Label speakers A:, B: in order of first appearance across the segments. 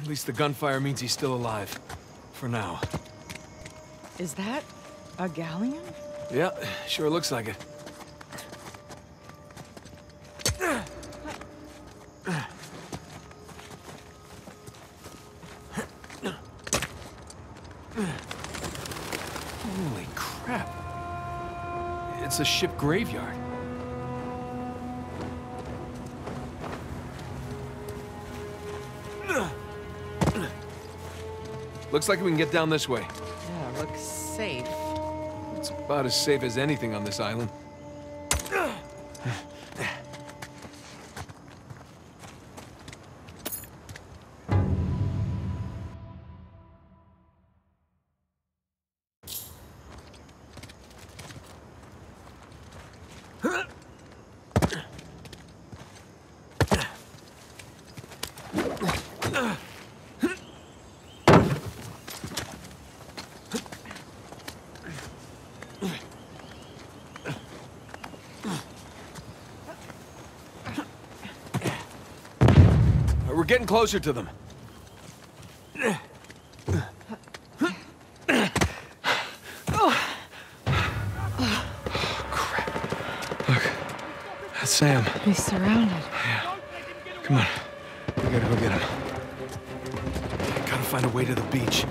A: At least the gunfire means he's still alive. For now.
B: Is that a galleon?
A: Yeah, sure looks like it. Holy crap. It's a ship graveyard. Looks like we can get down this way.
B: Yeah, looks safe.
A: It's about as safe as anything on this island. Getting closer to them. Oh, crap. Look. That's Sam.
B: He's surrounded. Yeah.
A: Come on. We gotta go get him. Gotta find a way to the beach.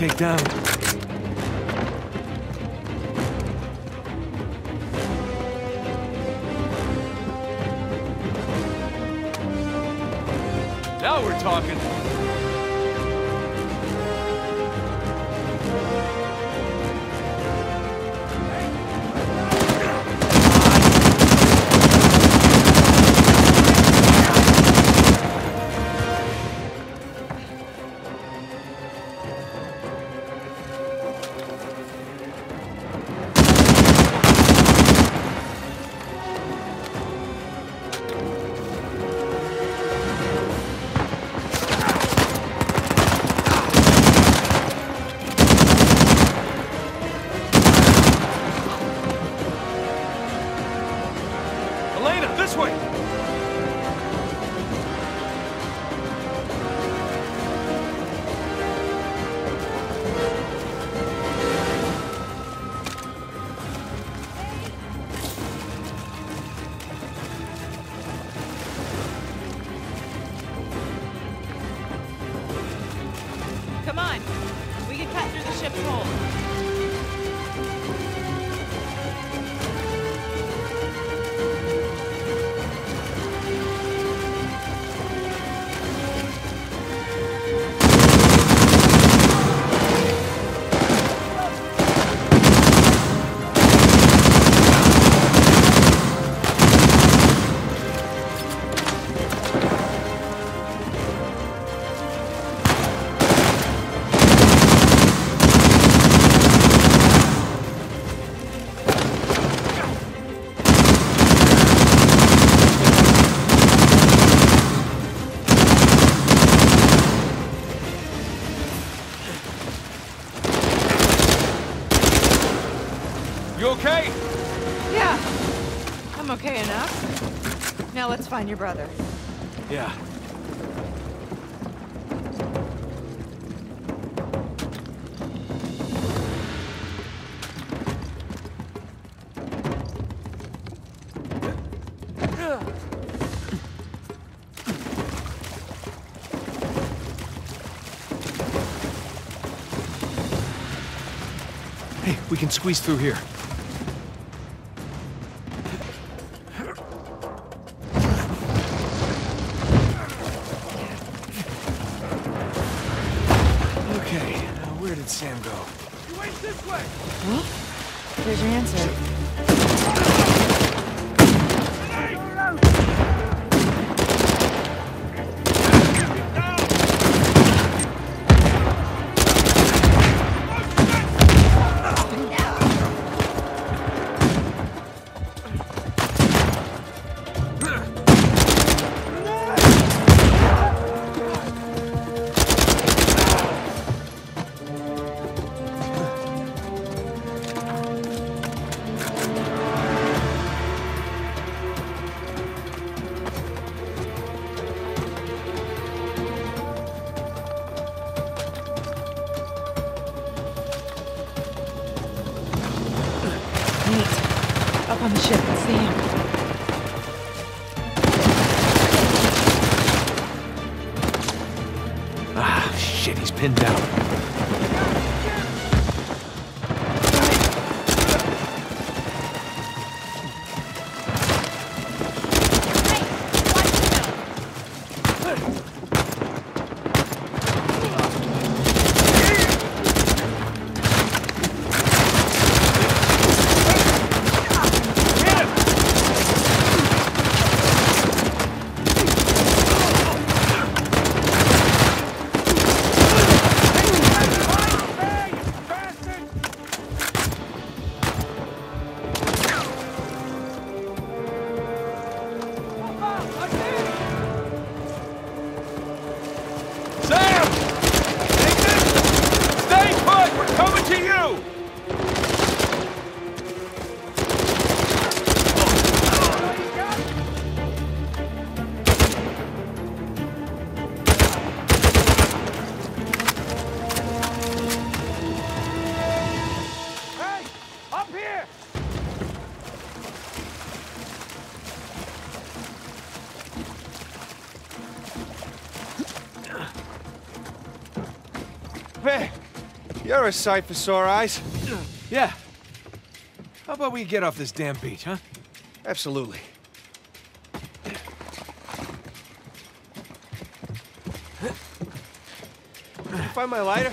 A: Take down.
B: Your brother.
A: Yeah. Hey, we can squeeze through here. Go? You went this way!
B: Here's your answer.
C: You're a sight for sore eyes.
A: Yeah. How about we get off this damn beach, huh?
C: Absolutely. Find my lighter?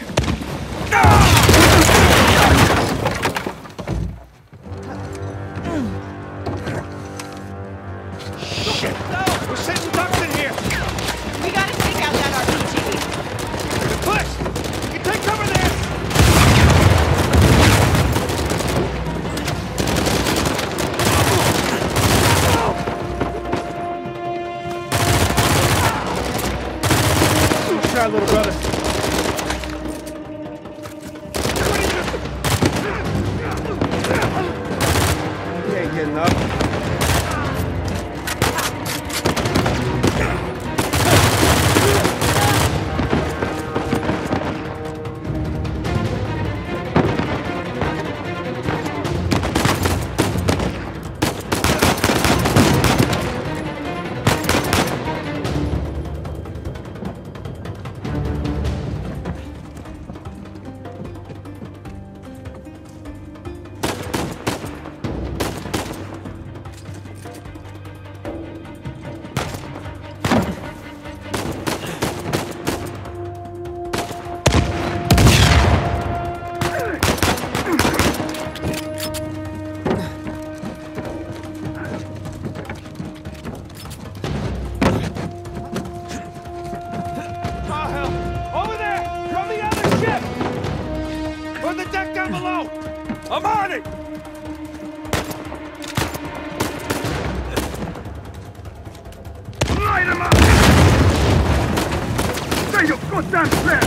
B: that
A: cliff!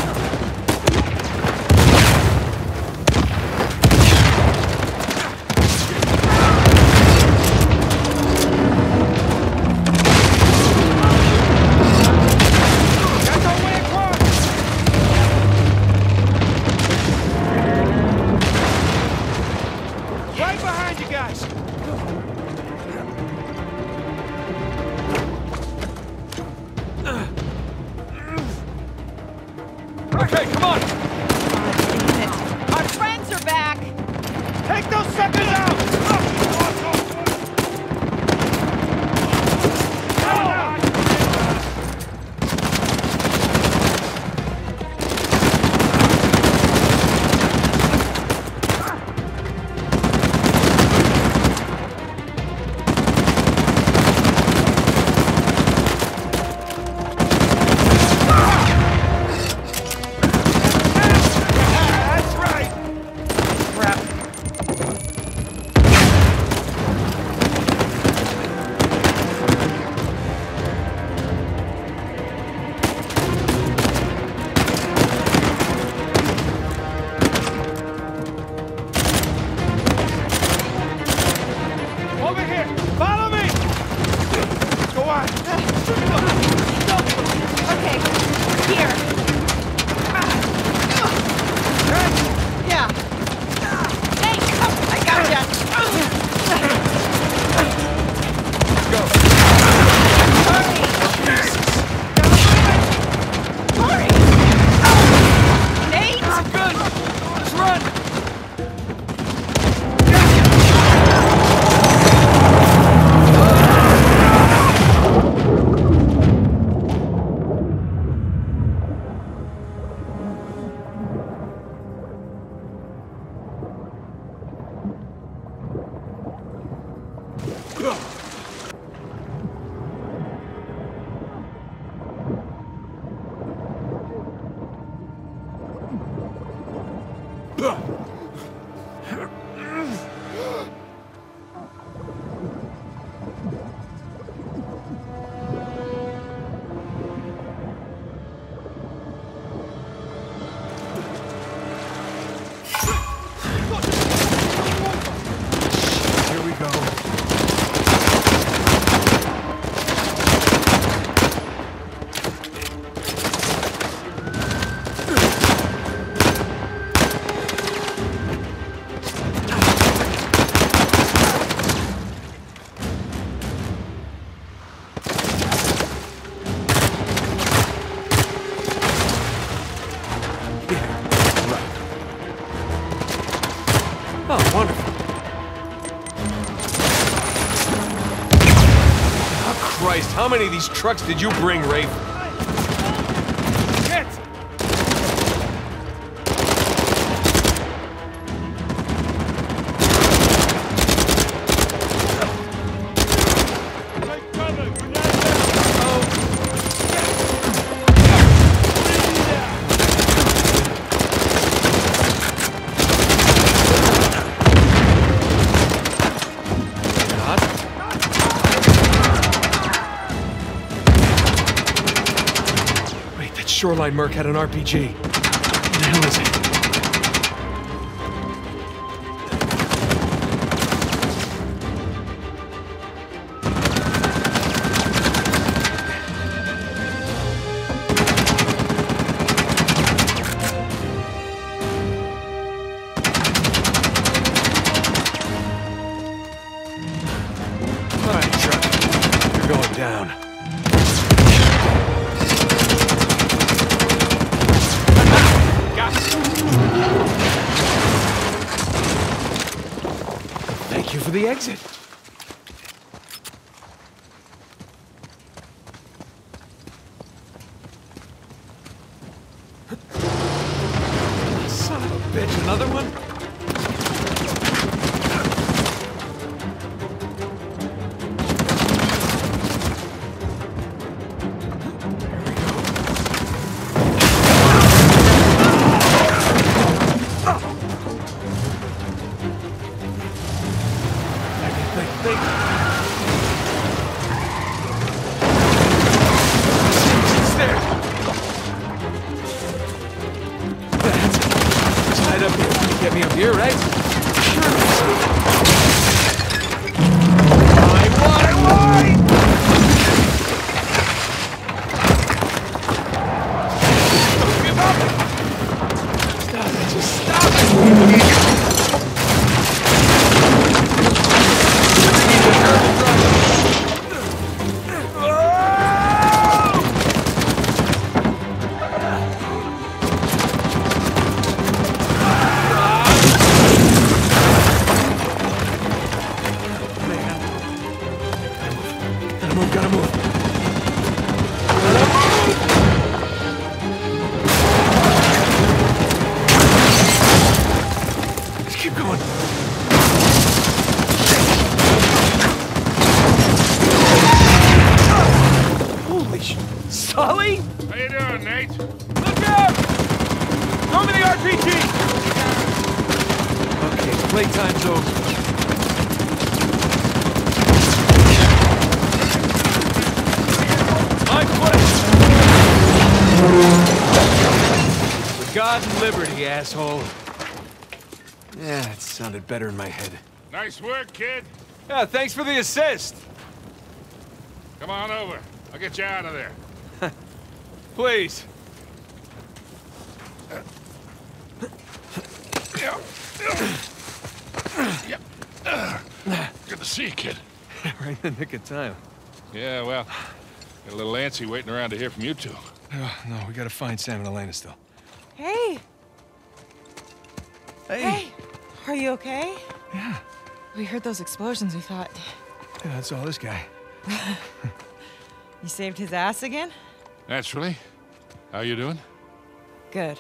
A: Christ, how many of these trucks did you bring, Rafe? Starlight Merc had an RPG. What the hell is it? All right, Chuck. You're going down.
D: Got.
A: Thank you for the exit. God and liberty, asshole. Yeah, it sounded better in my head.
D: Nice work, kid.
A: Yeah, thanks for the assist.
D: Come on over. I'll get you out of there.
A: Please.
D: Good to see you, kid.
A: right in the nick of time.
D: Yeah, well, got a little antsy waiting around to hear from you two.
A: Oh, no, we gotta find Sam and Elena still.
B: Hey,
A: Hey!
B: hey, are you okay?
A: Yeah,
B: We heard those explosions. We thought
A: yeah, that's all this guy.
B: you saved his ass again.
D: Naturally. How you doing?
B: Good,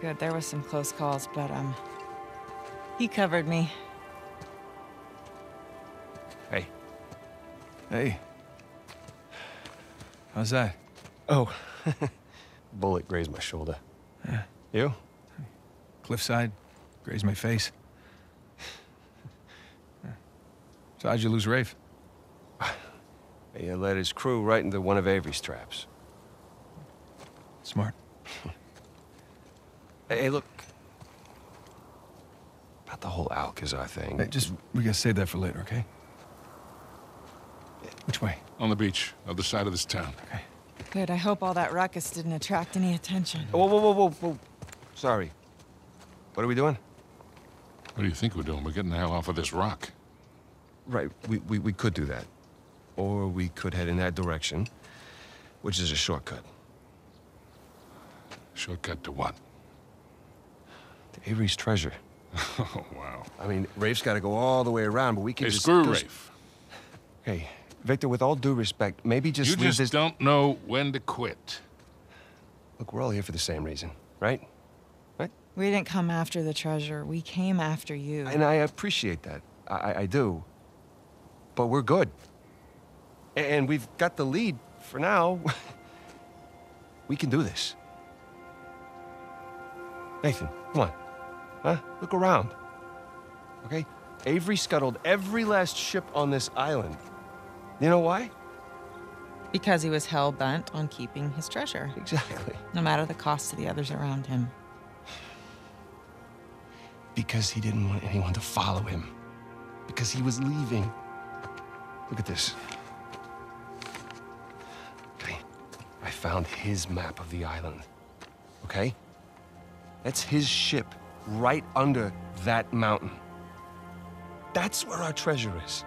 B: good. There was some close calls, but um, he covered me.
A: Hey. Hey. How's that?
C: Oh, bullet grazed my shoulder.
A: Yeah.
C: You?
A: Cliffside, grazed my face. So how'd you lose Rafe?
C: He led his crew right into one of Avery's traps.
A: Smart.
C: Hey, hey, look. About the whole Alcazar thing.
A: Hey, just, we gotta save that for later, okay? Which way?
D: On the beach, other side of this town.
A: Okay.
B: Good. I hope all that ruckus didn't attract any attention.
C: Whoa, whoa, whoa, whoa, whoa. Sorry. What are we doing?
D: What do you think we're doing? We're getting the hell off of this rock.
C: Right, we, we, we could do that. Or we could head in that direction, which is a shortcut.
D: Shortcut to what?
C: To Avery's treasure.
D: Oh, wow.
C: I mean, Rafe's got to go all the way around, but we can
D: Hey,
C: just...
D: screw Rafe.
C: Hey, Victor, with all due respect, maybe just
D: You just
C: this...
D: don't know when to quit.
C: Look, we're all here for the same reason, right?
B: We didn't come after the treasure. We came after you.
C: And I appreciate that. I, I- do. But we're good. And we've got the lead for now. we can do this. Nathan, come on. Huh? Look around. Okay? Avery scuttled every last ship on this island. You know why?
B: Because he was hell bent on keeping his treasure,
C: Exactly.
B: no matter the cost to the others around him.
C: Because he didn't want anyone to follow him. Because he was leaving. Look at this. Okay. I found his map of the island. Okay? That's his ship right under that mountain. That's where our treasure is.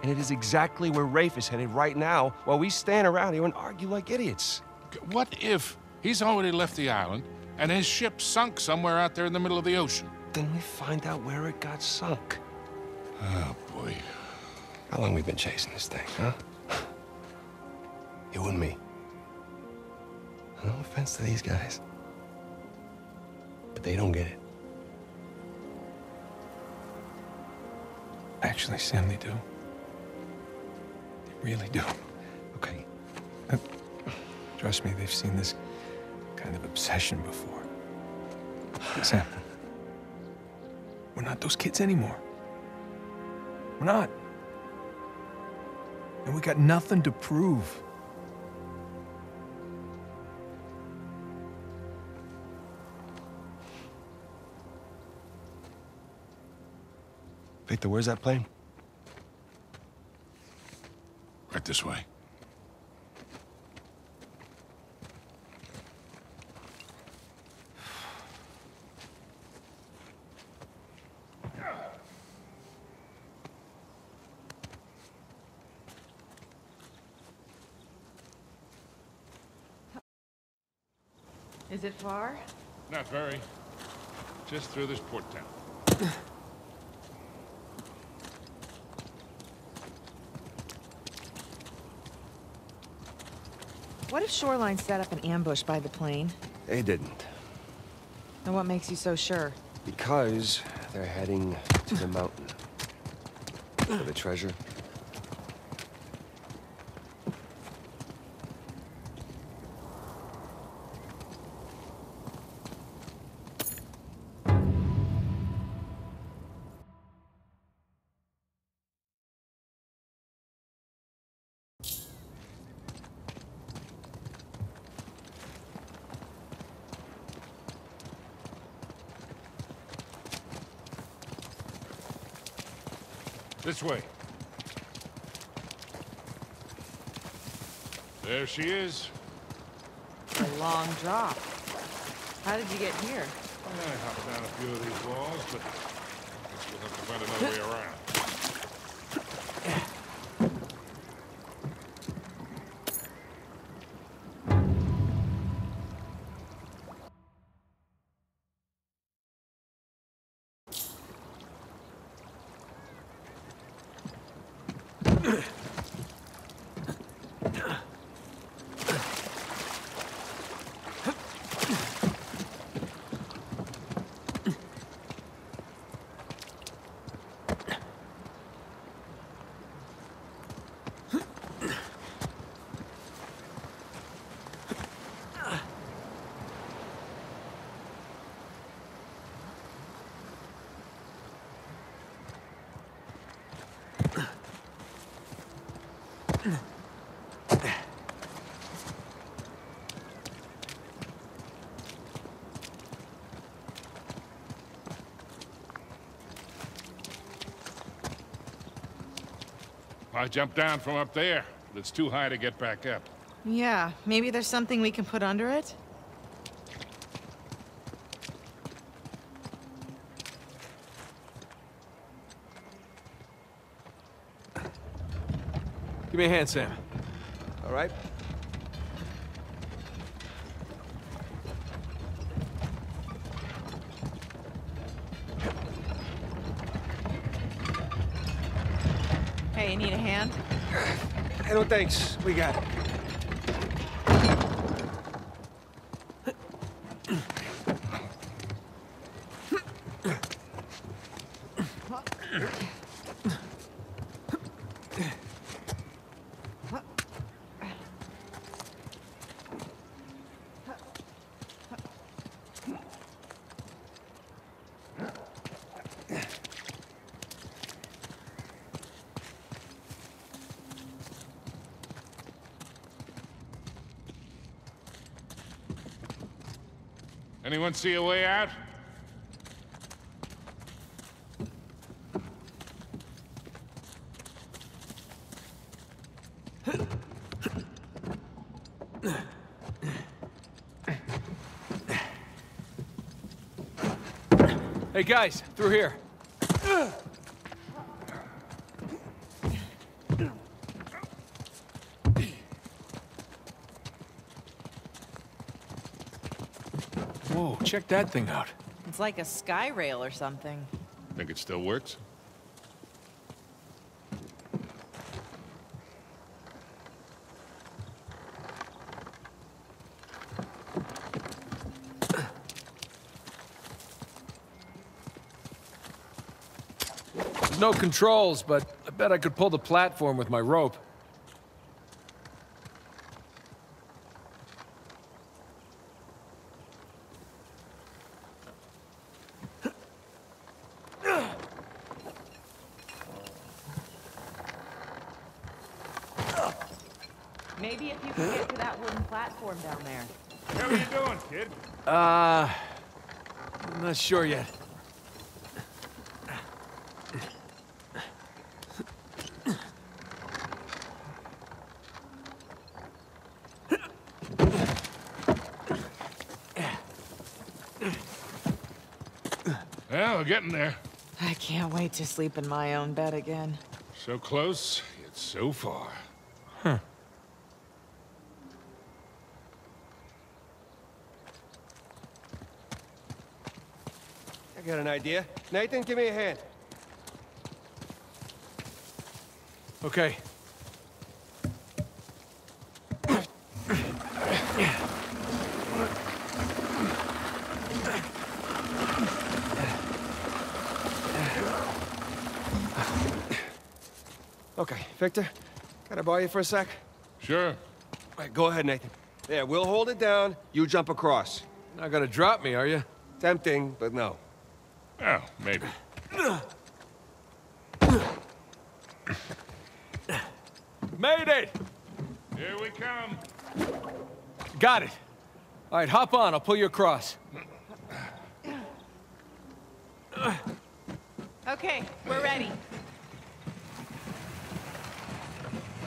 C: And it is exactly where Rafe is headed right now while we stand around here and argue like idiots.
D: What if he's already left the island and his ship sunk somewhere out there in the middle of the ocean?
C: Then we find out where it got sunk.
D: Oh, boy.
C: How long we been chasing this thing, huh? You and me. No offense to these guys. But they don't get it.
A: Actually, Sam, they do. They really do.
C: Okay.
A: Uh, trust me, they've seen this kind of obsession before. Sam, we're not those kids anymore. We're not. And we got nothing to prove.
C: Victor, where's that plane?
D: Right this way.
B: Is it far?
D: Not very. Just through this port town.
B: What if Shoreline set up an ambush by the plane?
C: They didn't.
B: And what makes you so sure?
C: Because they're heading to the mountain. For the treasure.
D: Way. There she is.
B: A long drop. How did you get here?
D: I hopped down a few of these walls, but I guess we'll have to find another way around. I jumped down from up there, but it's too high to get back up.
B: Yeah, maybe there's something we can put under it?
A: Give me a hand, Sam.
C: All right?
B: Hey, hand?
C: Hey, no thanks. We got it.
D: Anyone see a way out?
A: Hey, guys, through here. Check that thing out.
B: It's like a sky rail or something.
D: Think it still works?
A: There's no controls, but I bet I could pull the platform with my rope. not sure yet.
D: Well, we're getting there.
B: I can't wait to sleep in my own bed again.
D: So close, yet so far.
C: Huh. Got an idea. Nathan, give me a hand.
A: Okay.
C: Okay, Victor, can I borrow you for a sec?
D: Sure.
C: All right, go ahead, Nathan. There, we'll hold it down. You jump across.
A: Not gonna drop me, are you?
C: Tempting, but no.
D: Oh, maybe.
A: Made it!
D: Here we come.
A: Got it. All right, hop on. I'll pull you across.
B: Okay, we're ready.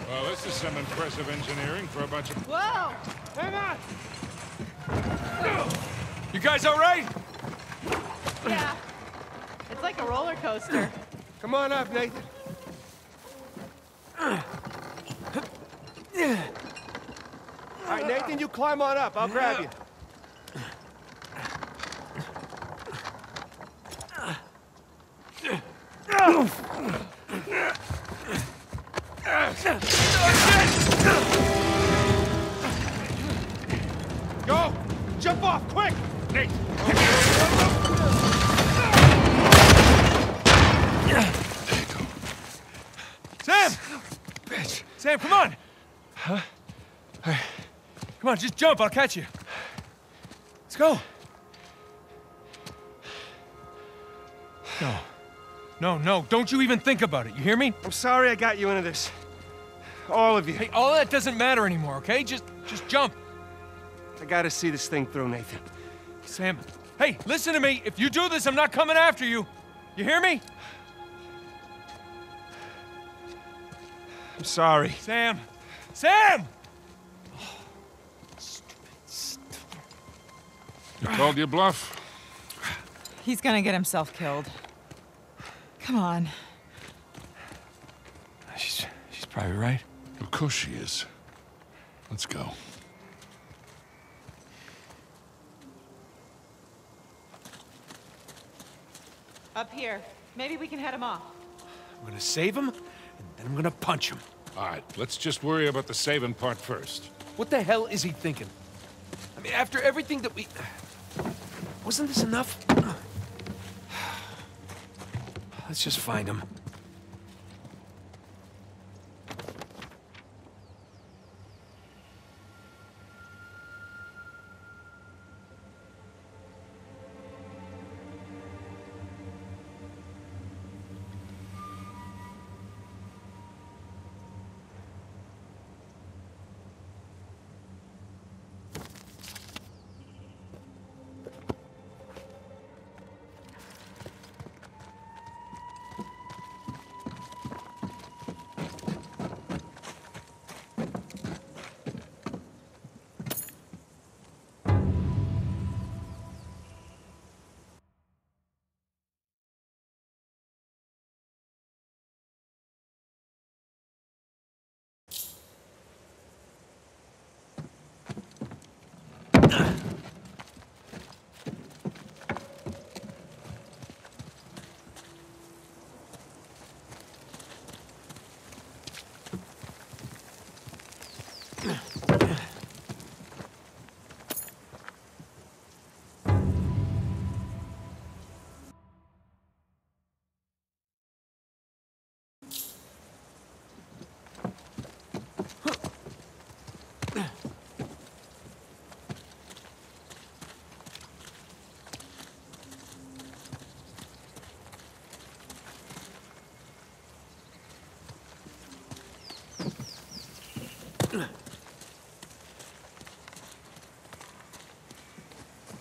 D: Well, this is some impressive engineering for a bunch of...
B: Whoa!
C: Hang on!
A: You guys all right?
B: Yeah. Like a roller coaster.
C: Come on up, Nathan. All right, Nathan, you climb on up. I'll grab you.
A: On, just jump. I'll catch you. Let's go. No. No, no. Don't you even think about it. You hear me?
C: I'm sorry I got you into this. All of you.
A: Hey, all that doesn't matter anymore, okay? Just, just jump.
C: I gotta see this thing through, Nathan.
A: Sam, hey, listen to me. If you do this, I'm not coming after you. You hear me?
C: I'm sorry.
A: Sam! Sam!
D: You called your bluff?
B: He's gonna get himself killed. Come on.
A: She's, she's probably right.
D: Of course she is. Let's go.
B: Up here. Maybe we can head him off.
A: I'm gonna save him, and then I'm gonna punch him.
D: All right, let's just worry about the saving part first.
A: What the hell is he thinking? I mean, after everything that we... Wasn't this enough? Let's just find him.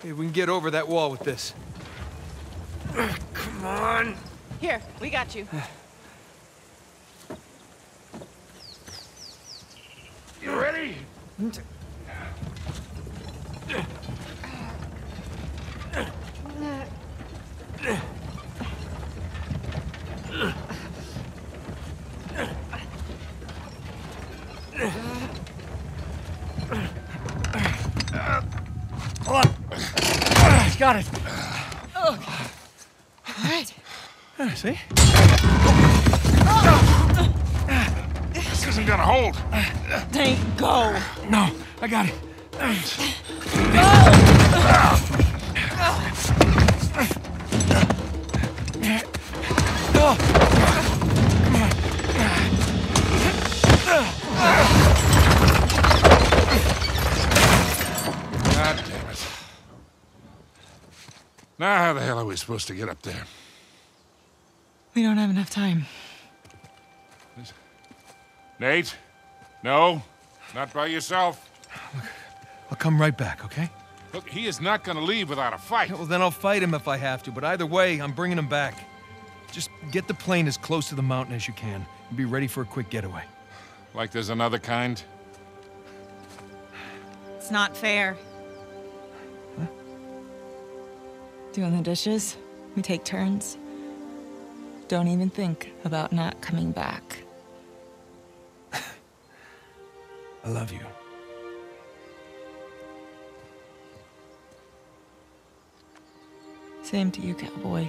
A: Hey, we can get over that wall with this. Come on!
B: Here, we got you.
D: You God damn it. Now how the hell are we supposed to get up there?
B: We don't have enough time.
D: Nate? No? Not by yourself?
A: Look, I'll come right back, okay?
D: Look, he is not gonna leave without a fight.
A: Yeah, well, then I'll fight him if I have to, but either way, I'm bringing him back. Just get the plane as close to the mountain as you can and be ready for a quick getaway.
D: Like there's another kind?
B: It's not fair. Doing the dishes, we take turns. Don't even think about not coming back.
A: I love you.
B: Same to you, cowboy.